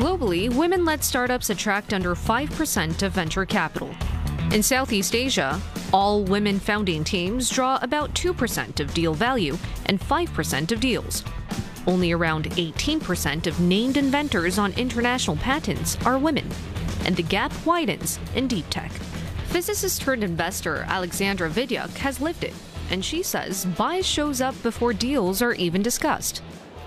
Globally, women led startups attract under 5% of venture capital. In Southeast Asia, all women founding teams draw about 2% of deal value and 5% of deals. Only around 18% of named inventors on international patents are women, and the gap widens in deep tech. Physicist turned investor Alexandra Vidyak has lived it, and she says bias shows up before deals are even discussed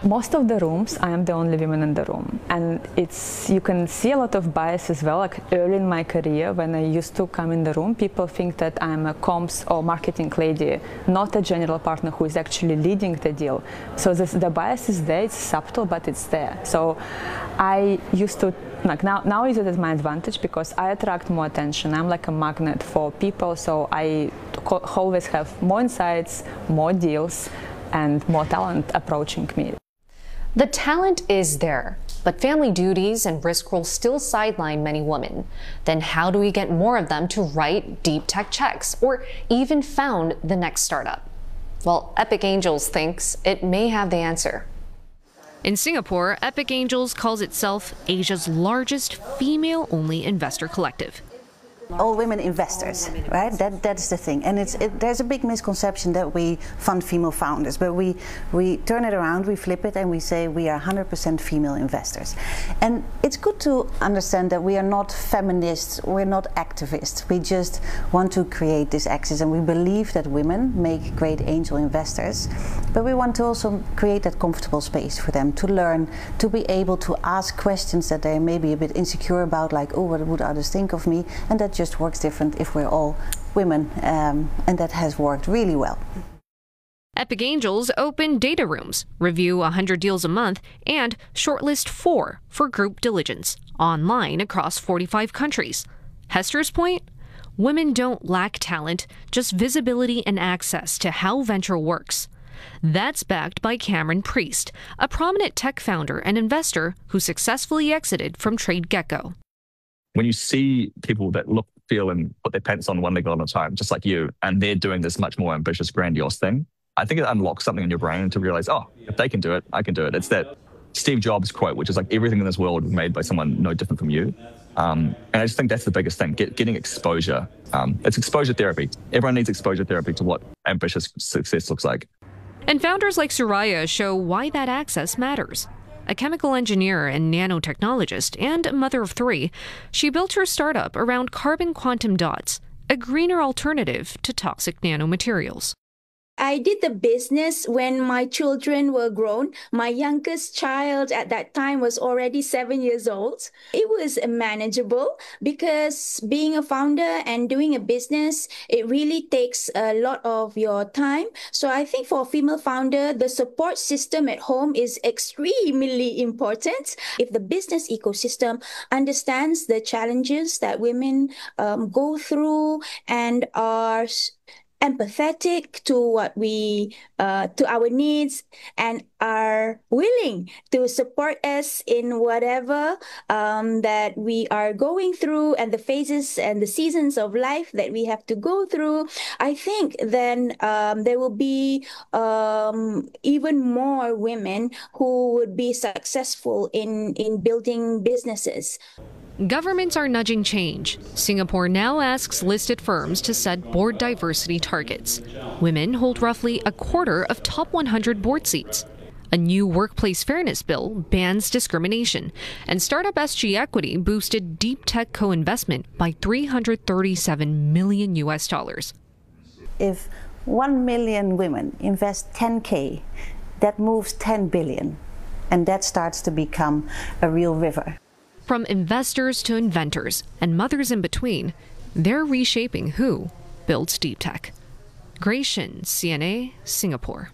most of the rooms i am the only woman in the room. And it's you can see a lot of bias as well. Like early in my career when i used to come in the room people think that i'm a comms or marketing lady not a general partner who is actually leading the deal. So this, the bias is there it's subtle but it's there. So i used to like now now is it at my advantage because i attract more attention. I'm like a magnet for people so i always have more insights more deals and more talent approaching me the talent is there, but family duties and risk roles still sideline many women. Then how do we get more of them to write deep tech checks or even found the next startup? Well, Epic Angels thinks it may have the answer. In Singapore, Epic Angels calls itself Asia's largest female only investor collective all women investors, right? That that's the thing. And it's it, there's a big misconception that we fund female founders, but we we turn it around, we flip it, and we say we are 100% female investors. And it's good to understand that we are not feminists, we're not activists. We just want to create this access, and we believe that women make great angel investors. But we want to also create that comfortable space for them to learn, to be able to ask questions that they may be a bit insecure about, like, oh, what would others think of me, and that just just works different if we're all women, um, and that has worked really well. Epic Angels open data rooms, review 100 deals a month, and shortlist four for group diligence online across 45 countries. Hester's point? Women don't lack talent, just visibility and access to how venture works. That's backed by Cameron Priest, a prominent tech founder and investor who successfully exited from TradeGecko. When you see people that look feel and put their pants on one leg at a time, just like you, and they're doing this much more ambitious, grandiose thing. I think it unlocks something in your brain to realize, oh, if they can do it, I can do it. It's that Steve Jobs quote, which is like everything in this world made by someone no different from you. Um, and I just think that's the biggest thing, get, getting exposure. Um, it's exposure therapy. Everyone needs exposure therapy to what ambitious success looks like. And founders like Suraya show why that access matters a chemical engineer and nanotechnologist, and a mother of three, she built her startup around carbon quantum dots, a greener alternative to toxic nanomaterials. I did the business when my children were grown. My youngest child at that time was already seven years old. It was manageable because being a founder and doing a business, it really takes a lot of your time. So I think for a female founder, the support system at home is extremely important. If the business ecosystem understands the challenges that women um, go through and are empathetic to what we uh, to our needs and are willing to support us in whatever um, that we are going through and the phases and the seasons of life that we have to go through. I think then um, there will be um, even more women who would be successful in in building businesses Governments are nudging change. Singapore now asks listed firms to set board diversity targets. Women hold roughly a quarter of top 100 board seats. A new workplace fairness bill bans discrimination, and startup SG Equity boosted deep tech co investment by 337 million US dollars. If 1 million women invest 10K, that moves 10 billion, and that starts to become a real river. From investors to inventors and mothers in between, they're reshaping who builds deep tech. Grace Shin, CNA, Singapore.